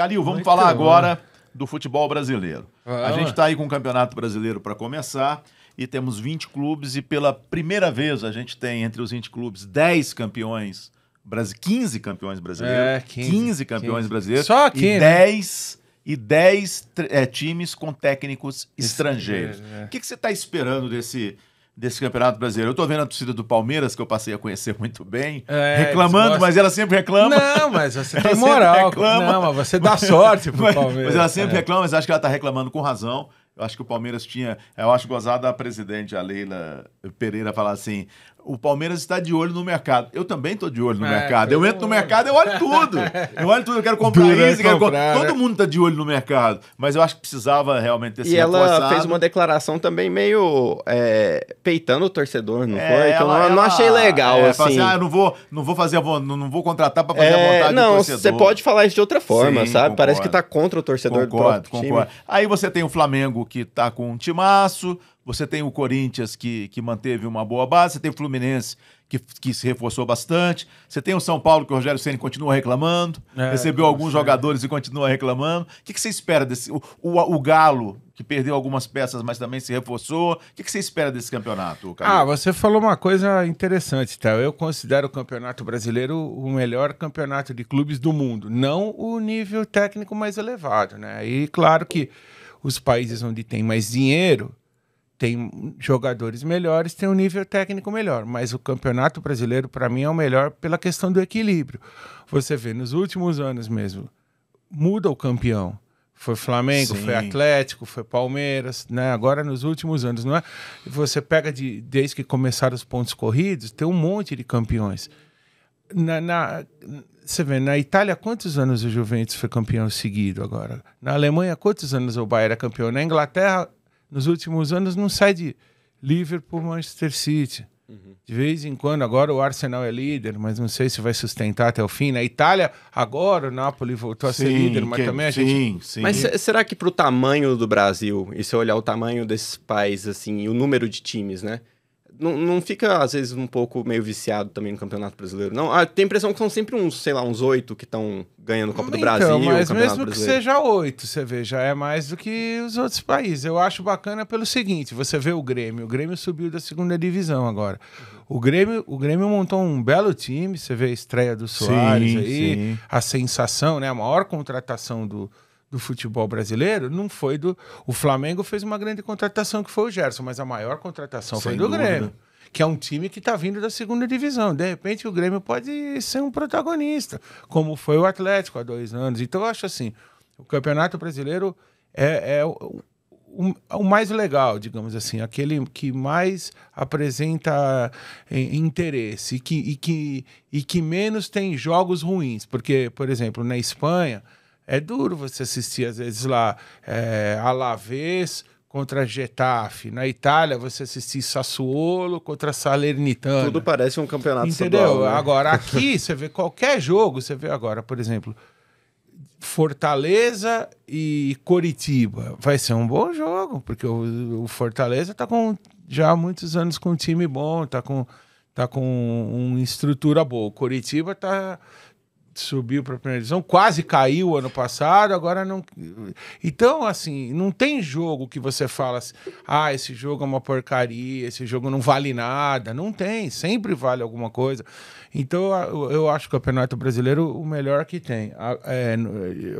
Calil, vamos Muito falar bom. agora do futebol brasileiro. A Vamos. gente está aí com o Campeonato Brasileiro para começar e temos 20 clubes e pela primeira vez a gente tem entre os 20 clubes 10 campeões, brasi- 15 campeões brasileiros, É, 15, 15, campeões 15. brasileiros Só aqui, e né? 10 e 10 tr- é, times com técnicos estrangeiros. Estrangeiro, é. O que, que você está esperando desse, desse Campeonato Brasileiro? Eu estou vendo a torcida do Palmeiras, que eu passei a conhecer muito bem, É, reclamando, mas ela sempre reclama. Não, mas você Ela tem moral. reclama. Não, mas você dá sorte pro Mas, Palmeiras. mas ela sempre É. reclama, mas acho que ela está reclamando com razão. Eu acho que o Palmeiras tinha. Eu acho gozado a presidente, a Leila Pereira, falar assim: o Palmeiras está de olho no mercado. Eu também estou de olho no É, mercado. Eu entro no mercado, eu olho tudo. Eu olho tudo, eu quero comprar isso, eu quero comprar, comprar. Todo né? mundo está de olho no mercado. Mas eu acho que precisava realmente ter E sido ela reforçado. fez uma declaração também meio é, peitando o torcedor, não É, foi? Que eu ela- não, não achei legal, é, fala assim. ah, eu não vou, não vou fazer não, não vou contratar para fazer a É, vontade não, do torcedor. você pode falar isso de outra forma, Sim, sabe? Parece que concordo. tá contra o torcedor do Concordo, próprio time. concordo. Aí você tem o Flamengo que tá com um timaço, você tem o Corinthians que, que manteve uma boa base, você tem o Fluminense que, que se reforçou bastante, você tem o São Paulo que o Rogério Ceni continua reclamando, É, recebeu alguns jogadores e continua reclamando. O que, que você espera desse. O, o, o Galo, que perdeu algumas peças, mas também se reforçou. O que, que você espera desse campeonato, Caio? Ah, você falou uma coisa interessante, tá? Eu considero o Campeonato Brasileiro o melhor campeonato de clubes do mundo, não o nível técnico mais elevado, né? E claro que os países onde tem mais dinheiro tem jogadores melhores, tem um nível técnico melhor, mas o Campeonato Brasileiro para mim é o melhor pela questão do equilíbrio. Você vê nos últimos anos mesmo, muda o campeão. Foi Flamengo, Sim. foi Atlético, foi Palmeiras, né? Agora nos últimos anos, não é? Você pega de, desde que começaram os pontos corridos, tem um monte de campeões. Na, na- você vê, na Itália, quantos anos o Juventus foi campeão seguido agora? Na Alemanha, quantos anos o Bayern é campeão? Na Inglaterra, nos últimos anos, não sai de Liverpool, Manchester City. De vez em quando, agora o Arsenal é líder, mas não sei se vai sustentar até o fim. Na Itália, agora o Napoli voltou a ser líder, mas que- também a sim, gente sim. Mas se- será que pro tamanho do Brasil, e se eu olhar o tamanho desses países, assim, e o número de times, né? Não, não fica, às vezes, um pouco meio viciado também no Campeonato Brasileiro? Não, ah, tem a impressão que são sempre uns, sei lá, uns oito que estão ganhando Copa do Então, Brasil, mas Campeonato mesmo que Brasileiro. seja oito, você vê, já é mais do que os outros países. Eu acho bacana pelo seguinte: você vê o Grêmio, o Grêmio subiu da segunda divisão agora. O Grêmio, o Grêmio montou um belo time, você vê a estreia do Soares Sim, aí, sim. a sensação, né? A maior contratação do, do futebol brasileiro não foi do. O Flamengo fez uma grande contratação que foi o Gerson, mas a maior contratação Sem foi do dúvida. Grêmio. Que é um time que está vindo da segunda divisão. De repente, o Grêmio pode ser um protagonista, como foi o Atlético há dois anos. Então, eu acho assim: o Campeonato Brasileiro é, é o, o- o mais legal, digamos assim, aquele que mais apresenta eh, interesse e que, e, que, e que menos tem jogos ruins. Porque, por exemplo, na Espanha, é duro você assistir, às vezes, lá, é, Alavés contra Getafe. Na Itália, você assistir Sassuolo contra Salernitana. Tudo parece um campeonato Entendeu? estadual, né? Agora, aqui, você vê qualquer jogo, você vê agora, por exemplo, Fortaleza e Coritiba. Vai ser um bom jogo, porque o, o Fortaleza tá com já há muitos anos com um time bom, tá com, tá com uma estrutura boa. O Coritiba tá subiu para a primeira divisão, quase caiu ano passado, agora não. Então, assim, não tem jogo que você fala assim, ah, esse jogo é uma porcaria, esse jogo não vale nada. Não tem, sempre vale alguma coisa. Então, eu, acho o Campeonato Brasileiro o melhor que tem. É,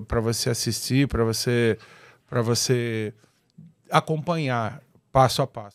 para você assistir, para você, para você acompanhar passo a passo.